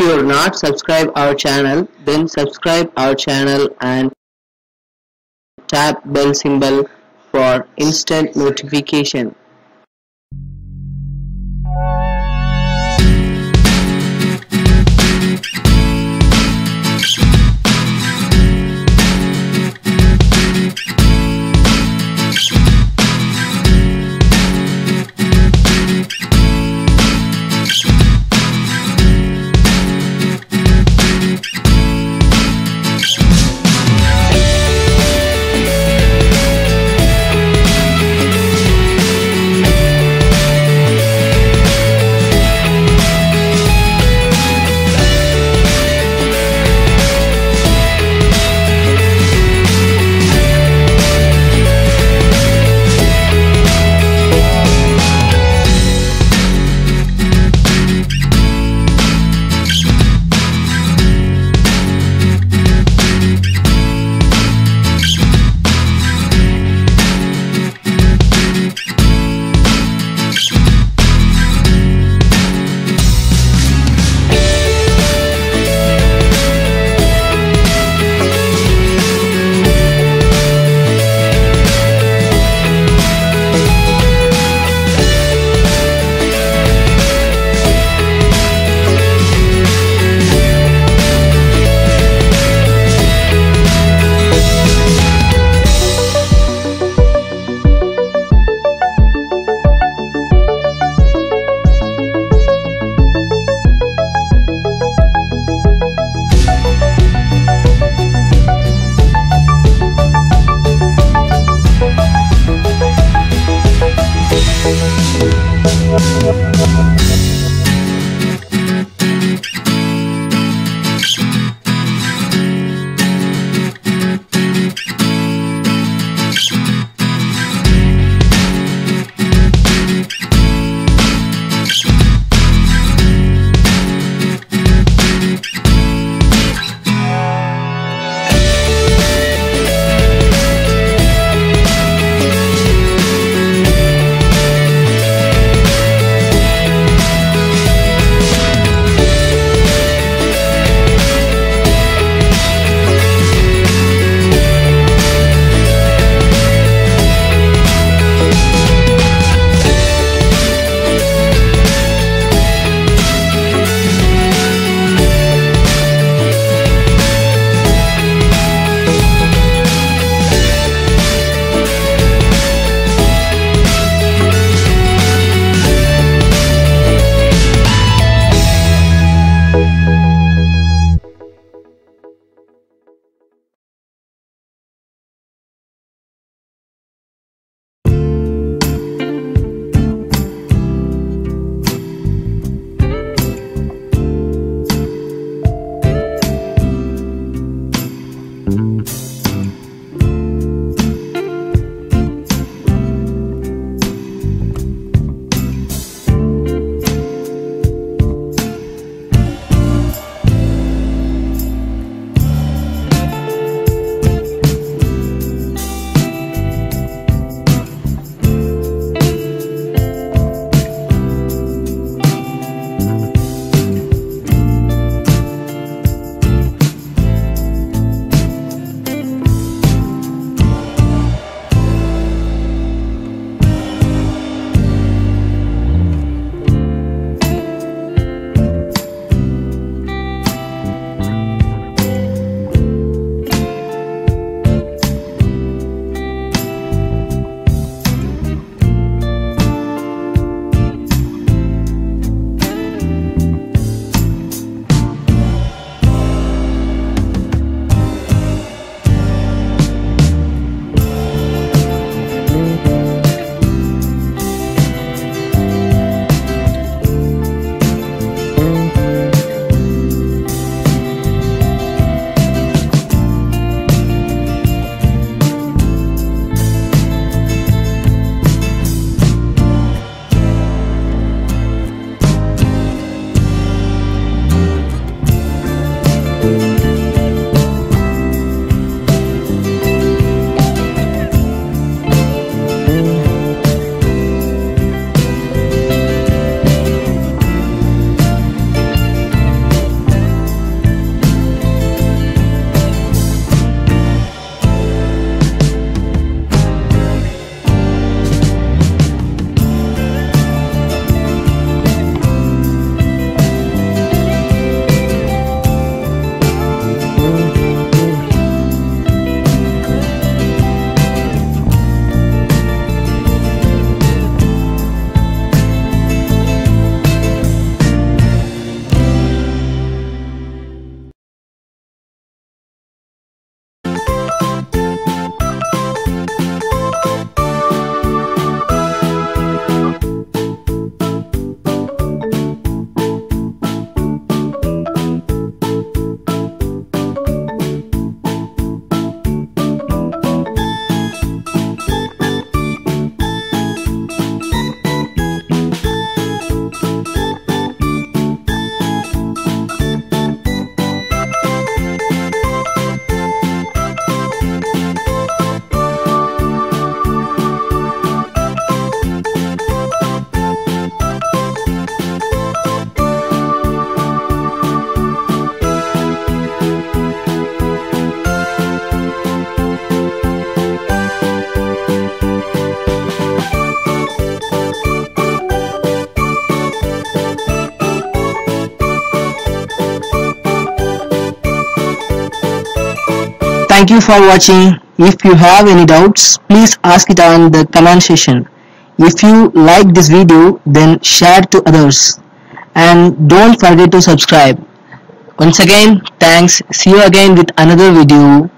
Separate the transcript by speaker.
Speaker 1: you are not subscribe our channel, then subscribe our channel and tap bell symbol for instant notification. Thank Thank you for watching. If you have any doubts, please ask it on the comment section. If you like this video, then share to others. And don't forget to subscribe. Once again, thanks. See you again with another video.